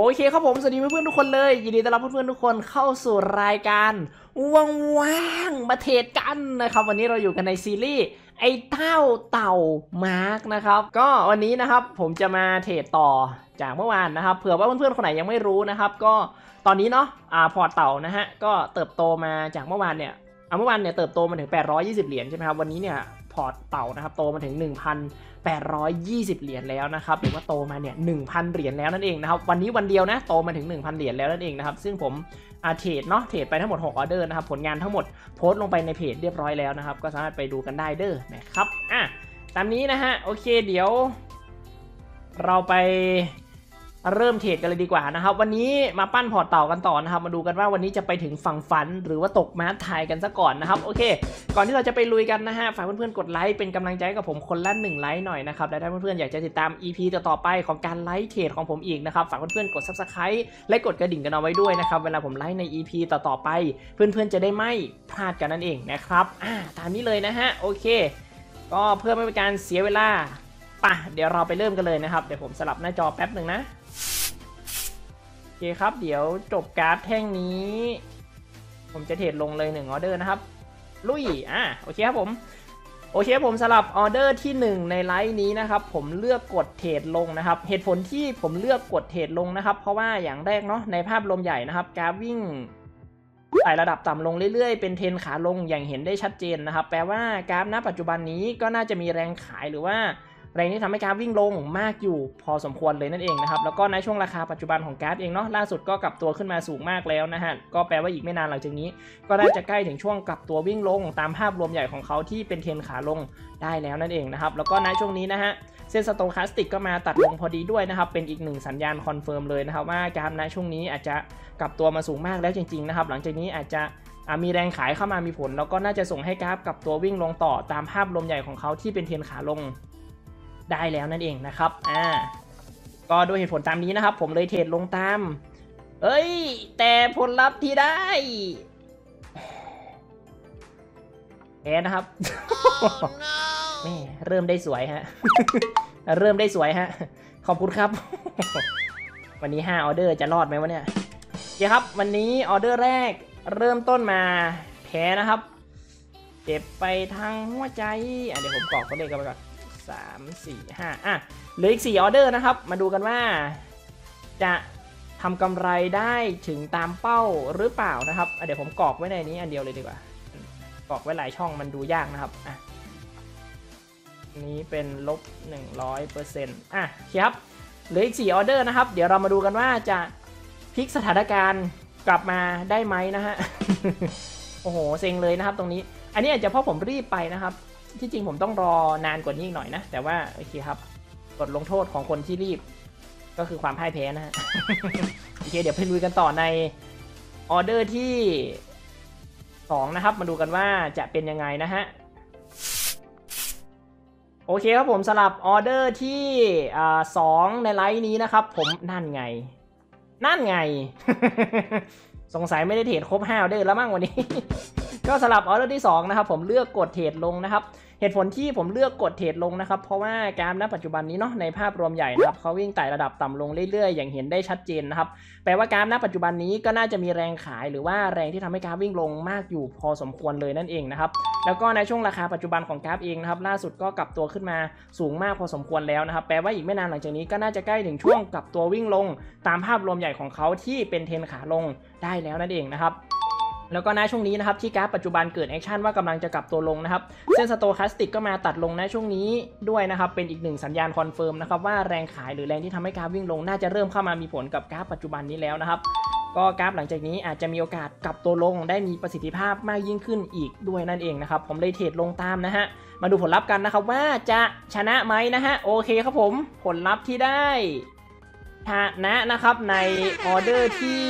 โอเคครับผม สวัสดีเพื่อนๆทุกคนเลย ยินดีต้อนรับเพื่อนๆทุกคนเข้าสู่รายการว่างๆมาเทรดกันนะครับ วันนี้เราอยู่กันในซีรีส์ไอ้เต้าเต่ามาร์กนะครับ ก็วันนี้นะครับผมจะมาเทรดต่อจากเมื่อวานนะครับ เผื่อว่าเพื่อนๆคนไหนยังไม่รู้นะครับ ก็ตอนนี้เนาะอ่าพอร์ตเต่านะฮะก็เติบโตมาจากเมื่อวานเนี่ยอ่าเมื่อวานเนี่ยเติบโตมาถึง 820 เหรียญใช่ไหมครับ วันนี้เนี่ย พอร์ตเต่านะครับโตมาถึง 1,820 เหรียญแล้วนะครับหรือว่าโตมาเนี่ย1,000 เหรียญแล้วนั่นเองนะครับวันนี้วันเดียวนะโตมาถึง 1,000 เหรียญแล้วนั่นเองนะครับซึ่งผมอาเทรดเนาะเทรดไปทั้งหมด 6 ออเดอร์นะครับผลงานทั้งหมดโพสต์ลงไปในเพจเรียบร้อยแล้วนะครับก็สามารถไปดูกันได้เด้อนะครับอะตามนี้นะฮะโอเคเดี๋ยว เราไป เริ่มเทรดกันเลยดีกว่านะครับ วันนี้มาปั้นพอร์ตเต่ากันต่อนะครับ มาดูกันว่าวันนี้จะไปถึงฝั่งฝัน หรือว่าตกมาตายกันซะก่อนนะครับ โอเค ก่อนที่เราจะไปลุยกันนะฮะฝากเพื่อนๆกดไลค์เป็นกำลังใจกับผมคนละหนึ่งไลค์หน่อยนะครับ และถ้าเพื่อนๆอยากจะติดตาม EP ต่อๆไปของการไลฟ์เทรดของผมอีกนะครับ ฝากเพื่อนๆกด Subscribe และกดกระดิ่งกันเอาไว้ด้วยนะครับ เวลาผมไลฟ์ใน EP ต่อๆไป เพื่อนๆจะได้ไม่พลาดกันนั่นเองนะครับ อ่า ตามนี้เลยนะฮะ โอเค ก็เพื่อไม่เป็นการเสียเวลาป่ะเดี๋ยวเราไปเริ่มกันเลยนะครับ เดี๋ยวผมสลับหน้าจอแป๊บหนึ่งนะ เคครับ เดี๋ยวจบกราฟแท่งนี้ ผมจะเทรดลงเลย1ออเดอร์นะครับ ลุย อะ โอเคครับผม โอเคผมสำหรับออเดอร์ที่ 1 ในไลฟ์นี้นะครับ ผมเลือกกดเทรดลงนะครับ เหตุผลที่ผมเลือกกดเทรดลงนะครับ เพราะว่าอย่างแรกเนาะ ในภาพรวมใหญ่นะครับ กราฟวิ่งไต่ระดับต่ำลงเรื่อยๆ เป็นเทรนด์ขาลงอย่างเห็นได้ชัดเจนนะครับ แปลว่ากราฟณปัจจุบันนี้ก็น่าจะมีแรงขายหรือว่า แรงที่ทำให้กราฟวิ่งลงมากอยู่พอสมควรเลยนั่นเองนะครับ แล้วก็ในช่วงราคาปัจจุบันของกราฟเองเนาะล่าสุดก็กลับตัวขึ้นมาสูงมากแล้วนะฮะก็แปลว่าอีกไม่นานหลังจากนี้ ก็น่าจะใกล้ถึงช่วงกลับตัววิ่งลงตามภาพรวมใหญ่ของเขาที่เป็นเทรนด์ขาลงได้แล้วนั่นเองนะครับแล้วก็ในช่วงนี้นะฮะเส้น stochastic ก็มาตัดลงพอดีด้วยนะครับ เป็นอีกหนึ่งสัญญาณ confirm เลยนะครับ ว่ากราฟในช่วงนี้อาจจะกลับตัวมาสูงมากแล้วจริงๆนะครับ หลังจากนี้อาจจะมีแรงขายเข้ามามีผล แล้วก็น่าจะส่งให้กราฟกลับตัววิ่งลงต่อตามภาพรวมใหญ่ของเขาที่เป็นเทนขาลง ได้แล้วนั่นเองนะครับอ่าก็ด้วยเหตุผลตามนี้นะครับ ผมเลยเทรดลงตาม เอ้ย แต่ผลลัพธ์ที่ได้แพ้นะครับแม่เริ่มได้สวยฮะ เริ่มได้สวยฮะ ขอบคุณครับ วันนี้ 5 ออเดอร์จะรอดไหมวะเนี่ยเดี๋ยวครับ วันนี้ออเดอร์แรกเริ่มต้นมาแพ้นะครับ เจ็บไปทางหัวใจ อะเดี๋ยวผมกรอกตัวเลขกันไปก่อน สามสี่ห้าอะเหลืออีกสี่ออเดอร์นะครับ มาดูกันว่า จะทำกำไรได้ถึงตามเป้าหรือเปล่านะครับเดี๋ยวผมกรอกไว้ในนี้อันเดียวเลยดีกว่ากรอกไว้หลายช่องมันดูยากนะครับอะนี้เป็นลบ 100%อะครับเหลืออีก 4 ออเดอร์นะครับ เดี๋ยวเรามาดูกันว่าจะพลิกสถานการณ์กลับมาได้ไหมนะฮะ โอ้โห เซ็งเลยนะครับตรงนี้ อันนี้อาจจะเพราะผมรีบไปนะครับ ที่จริงผมต้องรอนานกว่านี้อีกหน่อยนะ แต่ว่าโอเคครับกดลงโทษของคนที่รีบ ก็คือความพ่ายแพ้นะฮะโอเคเดี๋ยวไปลุยกันต่อในออเดอร์ที่2นะครับ มาดูกันว่าจะเป็นยังไงนะฮะโอเคครับผมสลับออเดอร์ที่สองในไลน์นี้นะครับ ผมนั่นไง นั่นไง สงสัยไม่ได้เทรดครบ5ออเดอร์แล้วมั้งวันนี้ ก็สลับออเดอร์ที่2นะครับผมเลือกกดเทรดลงนะครับเหตุผลที่ผมเลือกกดเทรดลงนะครับเพราะว่าการณปัจจุบันนี้เนาะในภาพรวมใหญ่นะครับเขาวิ่งไต่ระดับต่ำลงเรื่อยๆ อย่างเห็นได้ชัดเจนนะครับแปลว่าการณปัจจุบันนี้ก็น่าจะมีแรงขายหรือว่าแรงที่ทำให้กาฟวิ่งลงมากอยู่พอสมควรเลยนั่นเองนะครับแล้วก็ในช่วงราคาปัจจุบันของกราฟเองนะครับล่าสุดก็กลับตัวขึ้นมาสูงมากพอสมควรแล้วนะครับแปลว่าอีกไม่นานหลังจากนี้ก็น่าจะใกล้ถึงช่วงกลับตัววิ่งลง ตามภาพรวมใหญ่ของเขาที่เป็นเทรนด์ขาลงได้แล้วนั่นเองนะครับ แล้วก็ในช่วงนี้นะครับที่กราฟปัจจุบันเกิด action ว่ากำลังจะกลับตัวลงนะครับเส้น stochastic ก็มาตัดลงในช่วงนี้ด้วยนะครับเป็นอีกหนึ่งสัญญาณ confirm นะครับว่าแรงขายหรือแรงที่ทำให้กราฟวิ่งลงน่าจะเริ่มเข้ามามีผลกับกราฟปัจจุบันนี้แล้วนะครับก็กราฟหลังจากนี้อาจจะมีโอกาสกลับตัวลงได้มีประสิทธิภาพมากยิ่งขึ้นอีกด้วยนั่นเองนะครับผมเลยเทรดลงตามนะฮะมาดูผลลัพธ์กันนะครับว่าจะชนะไหมนะฮะโอเคครับผมผลลัพธ์ที่ได้ชนะนะครับในออเดอร์ที่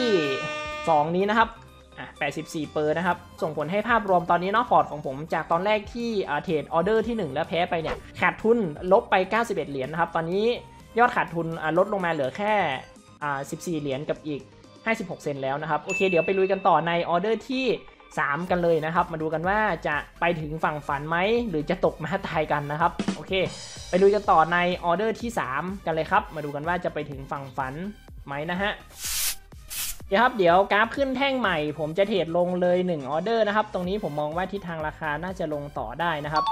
2 นี้นะครับ อะ84 เปอร์นะครับ ส่งผลให้ภาพรวมตอนนี้เนาะพอร์ตของผมจากตอนแรกที่เทรดออเดอร์ที่ 1 แล้วแพ้ไปเนี่ยขาดทุนลบไป 91 เหรียญนะครับ ตอนนี้ยอดขาดทุนลดลงมาเหลือแค่14 เหรียญกับอีก 56 เซนต์แล้วนะครับ โอเค เดี๋ยวไปลุยกันต่อในออเดอร์ที่ 3 กันเลยนะครับ มาดูกันว่าจะไปถึงฝั่งฝันไหมหรือจะตกมาตายกันนะครับ โอเค ไปลุยกันต่อในออเดอร์ที่ 3 กันเลยครับ มาดูกันว่าจะไปถึงฝั่งฝันไหมนะฮะ เดี๋ยวครับเดี๋ยวกราฟขึ้นแท่งใหม่ ผมจะเทรดลงเลย1ออเดอร์นะครับ ตรงนี้ผมมองว่าทิศทางราคาน่าจะลงต่อได้นะครับ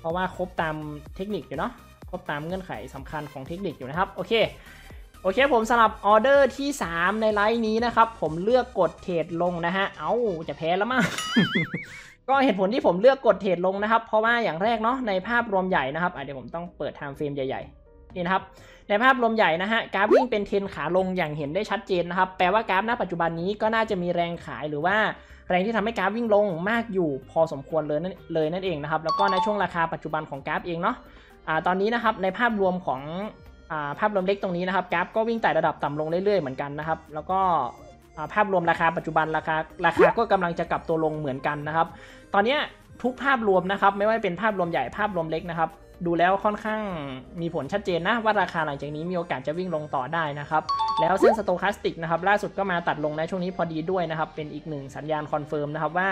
เพราะว่าครบตามเทคนิคอยู่เนาะครบตามเงื่อนไขสำคัญของเทคนิคอยู่นะครับ โอเคโอเคผมสำหรับออเดอร์ที่ 3 ในไลฟ์นี้นะครับ ผมเลือกกดเทรดลงนะฮะ เอาจะแพ้แล้วมั้งก็เหตุผลที่ผมเลือกกดเทรดลงนะครับ เพราะว่าอย่างแรกเนาะในภาพรวมใหญ่นะครับเดี๋ยวผมต้องเปิด timeframe ใหญ่ๆ นี่นะครับในภาพรวมใหญ่นะฮะกราฟวิ่งเป็นเทรนด์ขาลงอย่างเห็นได้ชัดเจนนะครับแปลว่ากราฟณปัจจุบันนี้ก็น่าจะมีแรงขายหรือว่าแรงที่ทำให้กราฟวิ่งลงมากอยู่พอสมควรเลยนั่นเลยนั่นเองนะครับแล้วก็ในช่วงราคาปัจจุบันของกราฟเองเนาะอ่าตอนนี้นะครับในภาพรวมของอภาพรวมเล็กตรงนี้นะครับกราฟก็วิ่งไต่ระดับต่ำลงเรื่อยๆเหมือนกันนะครับแล้วก็ภาพรวมราคาปัจจุบันราคาราคาก็กำลังจะกลับตัวลงเหมือนกันนะครับ ตอนนี้ทุกภาพรวมนะครับ ไม่ว่าเป็นภาพรวมใหญ่ภาพรวมเล็กนะครับ ดูแล้วค่อนข้างมีผลชัดเจนนะว่าราคาหลังจากนี้มีโอกาสจะวิ่งลงต่อได้นะครับ แล้วเส้น stochastic นะครับล่าสุดก็มาตัดลงในช่วงนี้พอดีด้วยนะครับ เป็นอีกหนึ่งสัญญาณ confirm นะครับว่า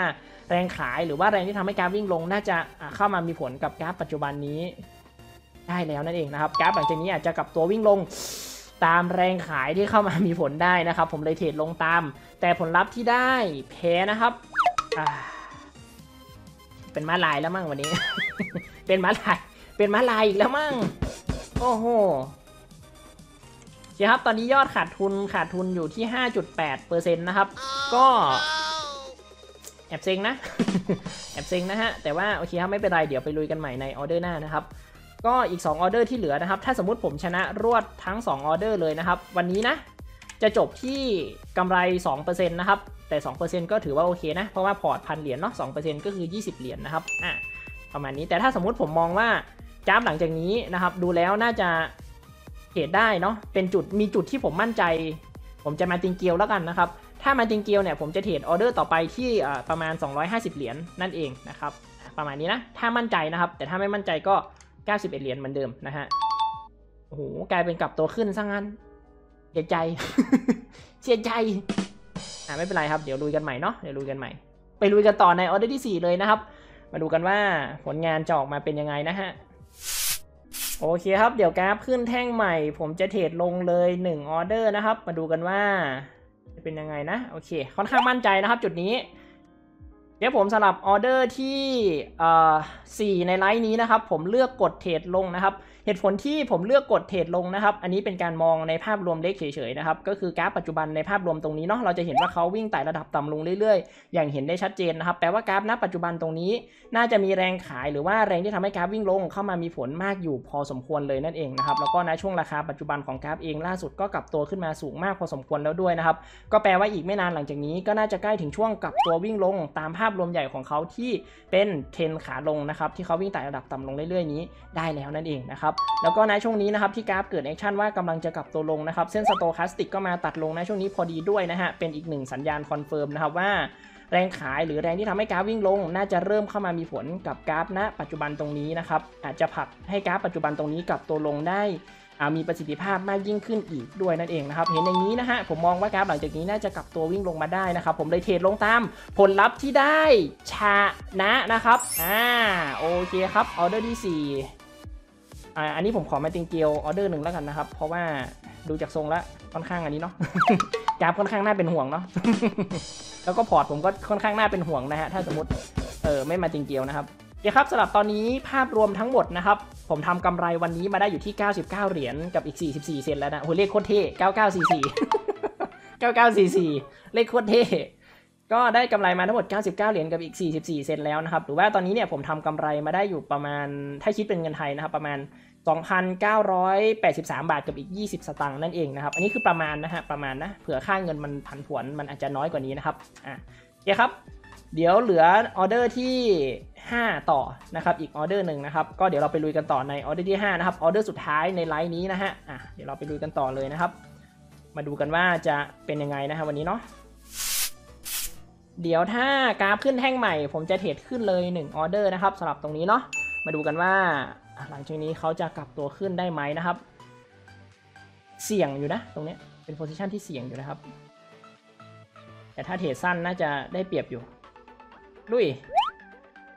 แรงขายหรือว่าแรงที่ทำให้กราฟวิ่งลงน่าจะเข้ามามีผลกับกราฟปัจจุบันนี้ ได้แล้วนั่นเองนะครับกราฟหลังจากนี้อาจจะกลับตัววิ่งลงตามแรงขายที่เข้ามามีผลได้นะครับ ผมเลยเทรดลงตาม แต่ผลลัพธ์ที่ได้แพ้นะครับเป็นม้าลายแล้วมั่งวันนี้ เป็นม้าลาย เป็นม้าลายอีกแล้วมั่งโอ้โหเชียครับตอนนี้ยอดขาดทุนขาดทุนอยู่ที่ 5.8%นะครับ ก็แอบเซ็งนะแอบเซ็งนะฮะ แต่ว่าโอเคครับไม่เป็นไร เดี๋ยวไปลุยกันใหม่ในออเดอร์หน้านะครับ ก็อีก 2 ออเดอร์ที่เหลือนะครับ ถ้าสมมติผมชนะรวดทั้ง 2 ออเดอร์เลยนะครับ วันนี้นะ จะจบที่กำไร 2%นะครับ แต่ 2%ก็ถือว่าโอเคนะ เพราะว่าพอร์ตพันเหรียญเนาะ2%ก็คือ 20 เหรียญนะครับ อะ ประมาณนี้ แต่ถ้าสมมติผมมองว่า กราฟหลังจากนี้นะครับ ดูแล้วน่าจะเทรดได้เนาะเป็นจุดมีจุดที่ผมมั่นใจ ผมจะ martingale แล้วกันนะครับ ถ้า martingale เนี่ยผมจะเทรดออเดอร์ต่อไปที่ประมาณ 250 เหรียญนั่นเองนะครับ ประมาณนี้นะ ถ้ามั่นใจนะครับ แต่ถ้าไม่มั่นใจก็ 91 เหรียญเหมือนเดิมนะฮะโอ้โหกลายเป็นกลับตัวขึ้นซะงั้นเสียใจเสียใจอ่าไม่เป็นไรครับเดี๋ยวลุยกันใหม่เนาะเดี๋ยวลุยกันใหม่ ไปลุยกันต่อในออเดอร์ที่ 4 เลยนะครับ มาดูกันว่าผลงานจะออกมาเป็นยังไงนะฮะ โอเคครับ เดี๋ยวกราฟขึ้นแท่งใหม่ ผมจะเทรดลงเลย1ออเดอร์นะครับ มาดูกันว่าจะเป็นยังไงนะ โอเค ค่อนข้างมั่นใจนะครับจุดนี้ เดี๋ยวผมสลับออเดอร์ที่เอ่อ4ในไลน์นี้นะครับ ผมเลือกกดเทรดลงนะครับเหตุผลที่ผมเลือกกดเทรดลงนะครับ อันนี้เป็นการมองในภาพรวมเล็กเฉยๆนะครับ ก็คือกราฟปัจจุบันในภาพรวมตรงนี้เนาะ เราจะเห็นว่าเขาวิ่งไต่ระดับต่ำลงเรื่อยๆ อย่างเห็นได้ชัดเจนนะครับ แปลว่ากราฟณปัจจุบันตรงนี้ น่าจะมีแรงขายหรือว่าแรงที่ทำให้กราฟวิ่งลงเข้ามามีผลมากอยู่พอสมควรเลยนั่นเองนะครับ แล้วก็ในช่วงราคาปัจจุบันของกราฟเองล่าสุดก็กลับตัวขึ้นมาสูงมากพอสมควรแล้วด้วยนะครับ ก็แปลว่าอีกไม่นานหลังจากนี้ก็น่าจะใกล้ถึงช่วงกลับตัววิ่งลงตามภาพรวมใหญ่ของเขาที่เป็นเทรนด์ขาลงนะครับที่เขาวิ่งไต่ระดับต่ำลงเรื่อยๆนี้ได้แล้วนั่นเองนะครับแล้วก็ในช่วงนี้นะครับที่กราฟเกิด action ว่ากำลังจะกลับตัวลงนะครับ เส้น stochastic ก็มาตัดลงในช่วงนี้พอดีด้วยนะฮะ เป็นอีกหนึ่งสัญญาณ confirm นะครับว่าแรงขายหรือแรงที่ทำให้กราฟวิ่งลง น่าจะเริ่มเข้ามามีผลกับกราฟณปัจจุบันตรงนี้นะครับ อาจจะผลักให้กราฟปัจจุบันตรงนี้กลับตัวลงได้อ่ามีประสิทธิภาพมากยิ่งขึ้นอีกด้วยนั่นเองนะครับ เห็นอย่างนี้นะฮะผมมองว่ากราฟหลังจากนี้น่าจะกลับตัววิ่งลงมาได้นะครับ ผมเลยเทรดลงตามผลลัพธ์ที่ได้ชนะนะครับอ่าโอเคครับออเดอร์ที่สี่ อันนี้ผมขอ martingale ออเดอร์หนึ่งแล้วกันนะครับ เพราะว่าดูจากทรงแล้วค่อนข้างอันนี้เนาะกราฟค่อนข้างน่าเป็นห่วงเนาะแล้วก็พอร์ตผมก็ค่อนข้างน่าเป็นห่วงนะฮะถ้าสมมติเออไม่มาจริงเกียวนะครับโอเคครับสำหรับตอนนี้ภาพรวมทั้งหมดนะครับ ผมทำกำไรวันนี้มาได้อยู่ที่ 99 เหรียญกับอีก 44 เซนแล้วนะโอ้โหเลขโคตรเท่ 9944 9944 เลขโคตรเท่ ก็ได้กำไรมาทั้งหมด 99 เหรียญกับอีก 44 เซนแล้วนะครับ หรือว่าตอนนี้เนี่ยผมทำกำไรมาได้อยู่ประมาณ ถ้าคิดเป็นเงินไทยนะครับประมาณ 2,983 บาทกับอีก 20 สตางค์นั่นเองนะครับ อันนี้คือประมาณนะฮะประมาณนะ เผื่อค่าเงินมันผันผวนมันอาจจะน้อยกว่านี้นะครับ อะโอเคครับ เดี๋ยวเหลือออเดอร์ที่ 5 ต่อนะครับ อีกออเดอร์หนึ่งนะครับ ก็เดี๋ยวเราไปลุยกันต่อในออเดอร์ที่ 5 นะครับ ออเดอร์สุดท้ายในไลฟ์นี้นะฮะ อะเดี๋ยวเราไปลุยกันต่อเลยนะครับ มาดูกันว่าจะเป็นยังไงนะฮะวันนี้เนาะ เดี๋ยวถ้ากราฟขึ้นแท่งใหม่ ผมจะเทรดขึ้นเลย1ออเดอร์นะครับสำหรับตรงนี้เนาะมาดูกันว่าหลังจากนี้เขาจะกลับตัวขึ้นได้ไหมนะครับ เสี่ยงอยู่นะ ตรงนี้เป็น position ที่เสี่ยงอยู่นะครับ แต่ถ้าเทรดสั้นน่าจะได้เปรียบอยู่ลุย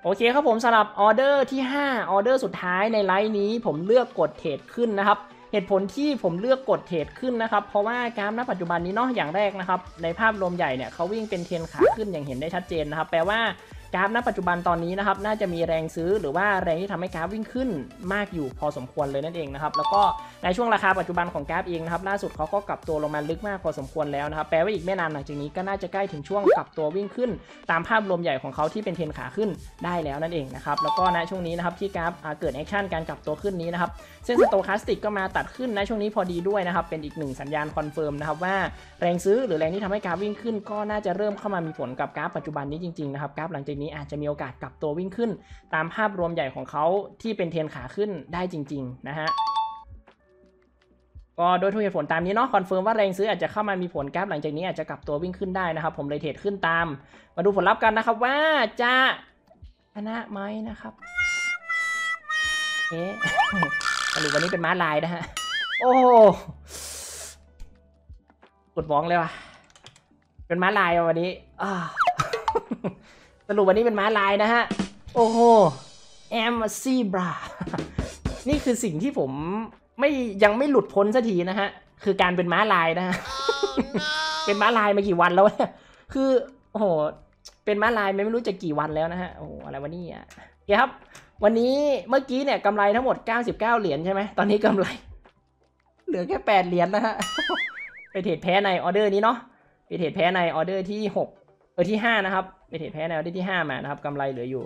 โอเคครับผมสำหรับออเดอร์ที่5ออเดอร์สุดท้ายในไลฟ์นี้ ผมเลือกกดเทรดขึ้นนะครับ เหตุผลที่ผมเลือกกดเทรดขึ้นนะครับ เพราะว่ากราฟณปัจจุบันนี้เนาะอย่างแรกนะครับ ในภาพรวมใหญ่เนี่ยเขาวิ่งเป็นเทรนด์ขาขึ้นอย่างเห็นได้ชัดเจนนะครับ แปลว่า ราฟณปัจจุบันตอนนี้นะครับน่าจะมีแรงซื้อหรือว่าแรงที่ทำให้กราฟวิ่งขึ้นมากอยู่พอสมควรเลยนั่นเองนะครับแล้วก็ในช่วงราคาปัจจุบันของกราฟเองนะครับล่าสุดเขาก็กลับตัวลงมาลึกมากพอสมควรแล้วนะครับแปลว่าอีกไม่นานหลังจากนี้ก็น่าจะใกล้ถึงช่วงกลับตัววิ่งขึ้น ตามภาพรวมใหญ่ของเขาที่เป็นเทรนด์ขาขึ้นได้แล้วนั่นเองนะครับแล้วก็ณช่วงนี้นะครับที่กราฟเกิด action การกลับตัวขึ้นนี้นะครับเส้น stochastic ก็มาตัดขึ้นในช่วงนี้พอดีด้วยนะครับเป็นอีกหนึ่งสัญญาณ confirm นะครับว่าแรงซื้อหรือแรงที่ทำให้กราฟวิ่งขึ้น ก็น่าจะเริ่มเข้ามามีผลกับกราฟปัจจุบันนี้จริงๆนะครับกราฟหลังจากนี้อาจจะมีโอกาสกลับตัววิ่งขึ้น ตามภาพรวมใหญ่ของเขาที่เป็นเทรนด์ขาขึ้นได้จริง ๆ นะฮะก็โดยทุกเหตุผลตามนี้เนาะ confirm ว่าแรงซื้ออาจจะเข้ามามีผลกราฟหลังจากนี้อาจจะกลับตัววิ่งขึ้นได้นะครับ ผมเลยเทรดขึ้นตาม มาดูผลลัพธ์กันนะครับว่าจะชนะไหมนะครับเอ๊ะสรุปวันนี้เป็นม้าลายนะฮะโอ้กดบ้องเลยว่ะเป็นม้าลายวันนี้อ่า สรุปวันนี้เป็นม้าลายนะฮะ โอ้โหแอมซีบรา นี่คือสิ่งที่ผมไม่ยังไม่หลุดพ้นสักทีนะฮะ คือการเป็นม้าลายนะฮะ เป็นม้าลายมากี่วันแล้วเนี่ย คือ โอ้โห เป็นม้าลายไม่รู้จะกี่วันแล้วนะฮะ โอ้อะไรวะนี่อเคครับ วันนี้เมื่อกี้เนี่ยกำไรทั้งหมด 99 เหรียญใช่ไหม ตอนนี้กำไร เหลือแค่ 8 เหรียญนะฮะ ไปเทรดแพ้ในออเดอร์นี้เนาะ ไปเทรดแพ้ในออเดอร์ที่ 6 เออที่ 5 นะครับไปเทรดแพ้ในออเดอร์ที่ 5 มานะครับกำไรเหลืออยู่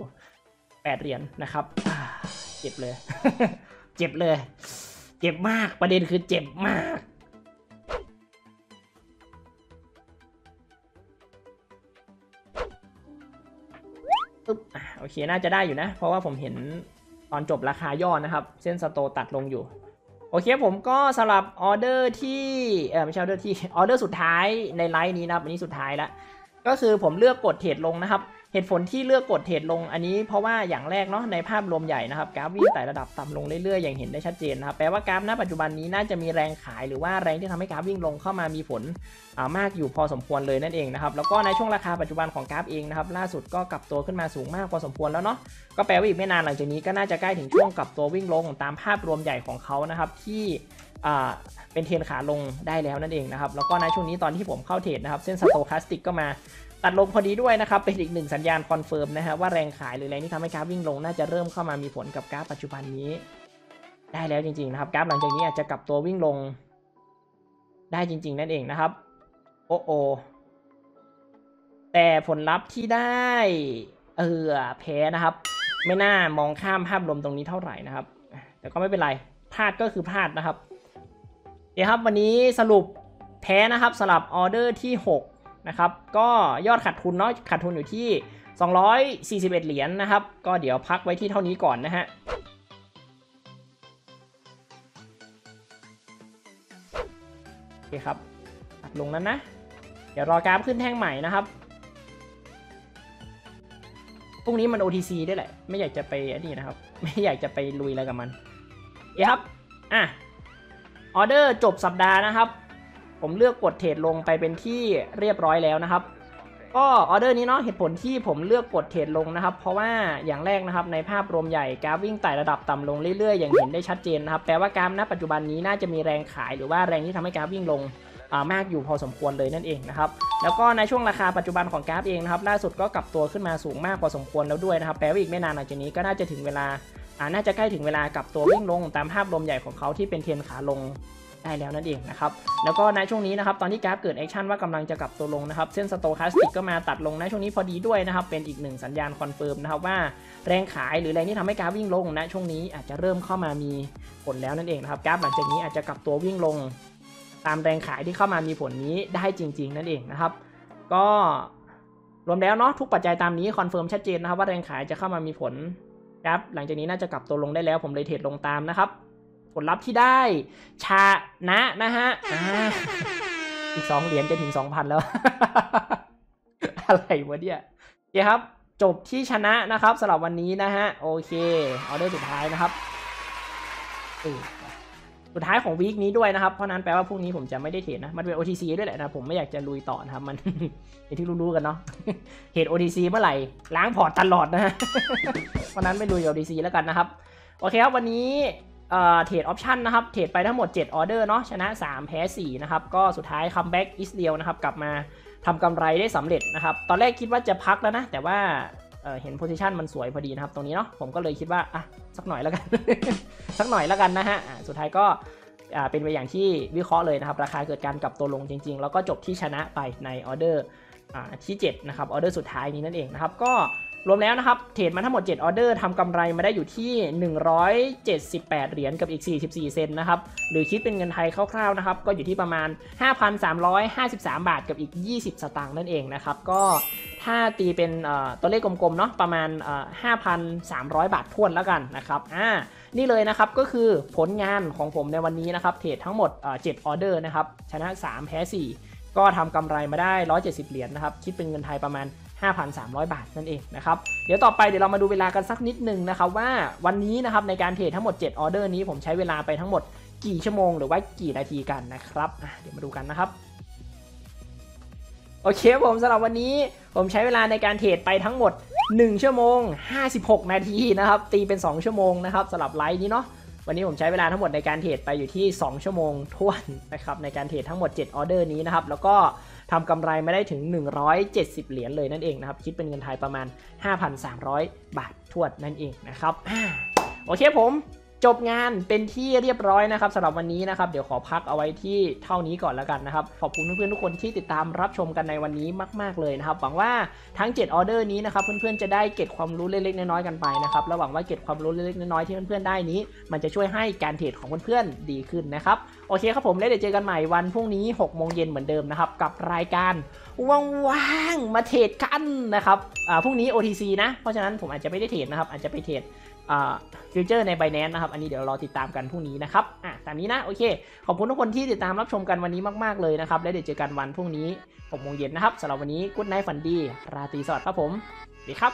8 เหรียญนะครับเจ็บเลย เจ็บเลย เจ็บมากประเด็นคือเจ็บมากปึ๊บโอเคน่าจะได้อยู่นะ เพราะว่าผมเห็นตอนจบราคาย่อนะครับ เส้น sto ตัดลงอยู่ โอเคผมก็สำหรับออเดอร์ที่เออไม่ใช่ออเดอร์ที่ออเดอร์สุดท้ายในไลฟ์นี้นะครับอันนี้สุดท้ายแล้ว ก็คือผมเลือกกดเทรดลงนะครับเหตุผลที่เลือกกดเทรดลงอันนี้เพราะว่าอย่างแรกเนาะในภาพรวมใหญ่นะครับกราฟวิ่งไต่ระดับต่ำลงเรื่อยๆอย่างเห็นได้ชัดเจนนะครับแปลว่ากราฟณปัจจุบันนี้น่าจะมีแรงขายหรือว่าแรงที่ทำให้กราฟวิ่งลงเข้ามามีผลมากอยู่พอสมควรเลยนั่นเองนะครับแล้วก็ในช่วงราคาปัจจุบันของกราฟเองนะครับล่าสุดก็กลับตัวขึ้นมาสูงมากพอสมควรแล้วเนาะก็แปลว่าอีกไม่นานหลังจากนี้ก็น่าจะใกล้ถึงช่วงกลับตัววิ่งลงตามภาพรวมใหญ่ของเขานะครับที่ เป็นเทรนด์ขาลงได้แล้วนั่นเองนะครับ แล้วก็ในช่วงนี้ตอนที่ผมเข้าเทรดนะครับเส้น stochastic ก็มาตัดลงพอดีด้วยนะครับ เป็นอีกหนึ่งสัญญาณ confirm นะฮะว่าแรงขายหรือแรงที่ทำให้กราฟวิ่งลงน่าจะเริ่มเข้ามามีผลกับกราฟปัจจุบันนี้ ได้แล้วจริงๆนะครับกราฟหลังจากนี้อาจจะกลับตัววิ่งลง ได้จริง ๆ นั่นเองนะครับโอ้โอแต่ผลลัพธ์ที่ได้เออแพ้นะครับ ไม่น่ามองข้ามภาพรวมตรงนี้เท่าไหร่นะครับ แต่ก็ไม่เป็นไรพลาดก็คือพลาดนะครับ เดี๋ยวครับวันนี้สรุปแพ้นะครับสลับออเดอร์ที่ 6 นะครับ ก็ยอดขาดทุนเนาะขาดทุนอยู่ที่ 241 เหรียญนะครับ ก็เดี๋ยวพักไว้ที่เท่านี้ก่อนนะฮะโอเคครับตัดลงนั้นนะ เดี๋ยวรอกราฟขึ้นแท่งใหม่นะครับพรุ่งนี้มัน OTC ได้แหละ ไม่อยากจะไปอันนี้นะครับ ไม่อยากจะไปลุยอะไรกับมันโอเคครับ อะ ออเดอร์จบสัปดาห์นะครับ ผมเลือกกดเทรดลงไปเป็นที่เรียบร้อยแล้วนะครับ ก็ออเดอร์นี้เนาะเหตุผลที่ผมเลือกกดเทรดลงนะครับ เพราะว่าอย่างแรกนะครับในภาพรวมใหญ่กราฟวิ่งไต่ระดับต่ำลงเรื่อยๆ อย่างเห็นได้ชัดเจนนะครับแปลว่ากราฟณปัจจุบันนี้น่าจะมีแรงขายหรือว่าแรงที่ทำให้กราฟวิ่งลงอ่ามากอยู่พอสมควรเลยนั่นเองนะครับ แล้วก็ในช่วงราคาปัจจุบันของกราฟเองนะครับล่าสุดก็กลับตัวขึ้นมาสูงมากพอสมควรแล้วด้วยนะครับ แปลว่าอีกไม่นานหลังจากนี้ก็น่าจะถึงเวลาอ่า น่าจะใกล้ถึงเวลากลับตัววิ่งลงตามภาพรวมใหญ่ของเขาที่เป็นเทนขาลงได้แล้วนั่นเองนะครับแล้วก็ในช่วงนี้นะครับตอนที่กราฟเกิด action ว่ากำลังจะกลับตัวลงนะครับเส้น stochastic ก็มาตัดลงในช่วงนี้พอดีด้วยนะครับเป็นอีกหนึ่งสัญญาณ confirm นะครับว่าแรงขายหรือแรงที่ทำให้กราฟวิ่งลงนะช่วงนี้อาจจะเริ่มเข้ามามีผลแล้วนั่นเองนะครับกราฟหลังจากนี้อาจจะกลับตัววิ่งลง ตามแรงขายที่เข้ามามีผลนี้ได้จริง ๆ นั่นเองนะครับก็รวมแล้วเนาะทุกปัจจัยตามนี้ confirm ชัดเจนนะครับว่าแรงขายจะเข้ามามีผล ครับ หลังจากนี้น่าจะกลับตัวลงได้แล้ว ผมเลยเทรดลงตามนะครับ ผลลัพธ์ที่ได้ชนะนะฮะอีกสองเหรียญจะถึงสองพันแล้ว อะไรวะเนี่ยโอเคครับ จบที่ชนะนะครับสำหรับวันนี้นะฮะ โอเค ออเดอร์สุดท้ายนะครับอ สุดท้ายของ week นี้ด้วยนะครับ เพราะนั้นแปลว่าพรุ่งนี้ผมจะไม่ได้เทรดนะ มันเป็น OTC ด้วยแหละนะผมไม่อยากจะลุยต่อนะครับ มันอย่างที่รู้ๆกันเนาะเหตุ OTC เมื่อไหร่ ล้างพอร์ตตลอดนะฮะเพราะนั้นไม่ลุย OTC แล้วกันนะครับ โอเคครับวันนี้เอ่อเทรด option นะครับ เทรดไปทั้งหมด 7 ออเดอร์เนาะชนะ 3 แพ้ 4 นะครับ ก็สุดท้าย comeback is real นะครับ กลับมาทำกำไรได้สำเร็จนะครับ ตอนแรกคิดว่าจะพักแล้วนะ แต่ว่า เห็น position มันสวยพอดีนะครับตรงนี้เนาะผมก็เลยคิดว่าอะสักหน่อยแล้วกัน สักหน่อยแล้วกันนะฮะะสุดท้ายก็เป็นไปอย่างที่วิเคราะห์เลยนะครับ ราคาเกิดการกลับตัวลงจริง ๆ แล้วก็จบที่ชนะไปในออเดอร์อ่าที่ 7 นะครับออเดอร์สุดท้ายนี้นั่นเองนะครับก็รวมแล้วนะครับเทรดมาทั้งหมด 7 ออเดอร์ทำกำไรมาได้อยู่ที่ 178 เหรียญกับอีก 44 เซนต์นะครับ หรือคิดเป็นเงินไทยคร่าวๆนะครับ ก็อยู่ที่ประมาณ 5,353 บาทกับอีก 20 สตางค์นั่นเองนะครับ ก็ ถ้าตีเป็นตัวเลขกลมๆเนาะประมาณ 5,300 บาททวนแล้วกันนะครับอ่านี่เลยนะครับก็คือผลงานของผมในวันนี้นะครับเทรดทั้งหมดเอ่อ7ออเดอร์นะครับชนะ 3 แพ้ 4 ก็ทำกำไรมาได้ 170 เหรียญนะครับคิดเป็นเงินไทยประมาณ 5,300 บาทนั่นเองนะครับเดี๋ยวต่อไปเดี๋ยวเรามาดูเวลากันสักนิดนึงนะครับว่าวันนี้นะครับในการเทรดทั้งหมด7ออเดอร์นี้ผมใช้เวลาไปทั้งหมดกี่ชั่วโมงหรือว่ากี่นาทีกันนะครับเดี๋ยวมาดูกันนะครับ โอเคผมสำหรับวันนี้ผมใช้เวลาในการเทรดไปทั้งหมด 1 ชั่วโมง 56 นาทีนะครับ ตีเป็น 2 ชั่วโมงนะครับสำหรับไลฟ์นี้เนาะวันนี้ผมใช้เวลาทั้งหมดในการเทรดไปอยู่ที่ 2 ชั่วโมงท้วนนะครับในการเทรดทั้งหมด 7 ออเดอร์นี้นะครับแล้วก็ทำกำไรไม่ได้ถึง 170 เหรียญเลยนั่นเองนะครับ คิดเป็นเงินไทยประมาณ 5,300 บาททวดนั่นเองนะครับอ่าโอเคผม จบงานเป็นที่เรียบร้อยนะครับสำหรับวันนี้นะครับ เดี๋ยวขอพักเอาไว้ที่เท่านี้ก่อนแล้วกันนะครับ ขอบคุณเพื่อนๆทุกคนที่ติดตามรับชมกันในวันนี้มากๆเลยนะครับ หวังว่าทั้ง 7 ออเดอร์นี้นะครับเพื่อนๆจะได้เก็บความรู้เล็กๆน้อยๆกันไปนะครับแล้วหวังว่าเก็บความรู้เล็กๆน้อยๆที่เพื่อนๆได้นี้ มันจะช่วยให้การเทรดของเพื่อนๆดีขึ้นนะครับโอเคครับผมแล้วเดี๋ยวเจอกันใหม่วันพรุ่งนี้6โมงเย็นเหมือนเดิมนะครับกับรายการว่างๆมาเทรดกันนะครับพรุ่งนี้ OTC นะเพราะฉะนั้นผมอาจจะไม่ได้เทรดนะครับอาจจะไปเทรด ฟิวเจอร์ใน Binance นะครับ อันนี้เดี๋ยวรอติดตามกันพรุ่งนี้นะครับอะตามนี้นะ โอเค ขอบคุณทุกคนที่ติดตามรับชมกันวันนี้มาก ๆ เลยนะครับ แล้วเดี๋ยวเจอกันวันพรุ่งนี้6โมงเย็นนะครับสำหรับวันนี้ good night ฝันดี ราตรีสวัสดิ์ครับผมสวัสดีครับ